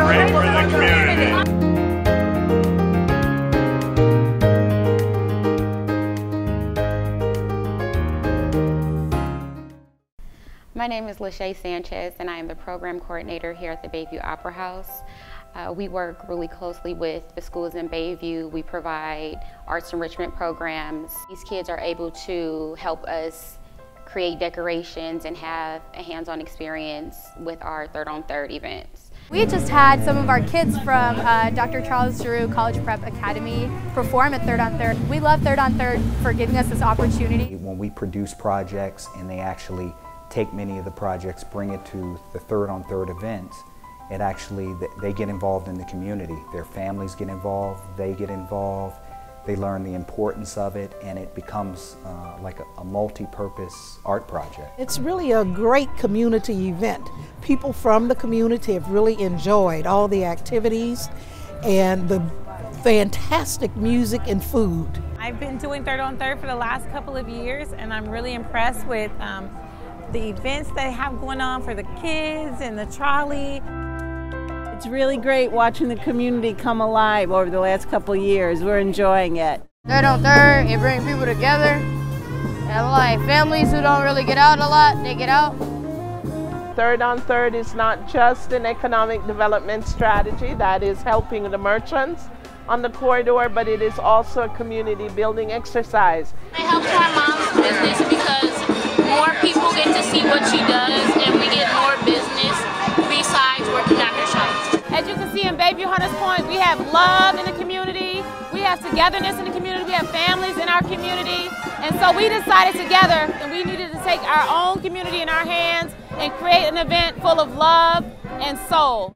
for the community. My name is Lachey Sanchez and I am the program coordinator here at the Bayview Opera House. Uh, we work really closely with the schools in Bayview. We provide arts enrichment programs. These kids are able to help us create decorations and have a hands-on experience with our Third on Third events. We just had some of our kids from uh, Dr. Charles R. Drew College Prep Academy perform at Third on Third. We love Third on Third for giving us this opportunity. When we produce projects and they actually take many of the projects, bring it to the Third on Third events, it actually, they get involved in the community. Their families get involved, they get involved, they learn the importance of it, and it becomes uh, like a, a multi-purpose art project. It's really a great community event. People from the community have really enjoyed all the activities and the fantastic music and food. I've been doing Third on Third for the last couple of years, and I'm really impressed with um, the events they have going on for the kids and the trolley. It's really great watching the community come alive over the last couple of years. We're enjoying it. Third on third, it brings people together. And like families who don't really get out a lot, they get out. Third on Third is not just an economic development strategy that is helping the merchants on the corridor, but it is also a community building exercise. It helps my mom's business because more people get to see what she does and we get more business besides working at her shop. As you can see in Bayview Hunters Point, we have love in the community, we have togetherness in the community, we have families in our community, and so we decided together that we needed to take our own community in our hands and create an event full of love and soul.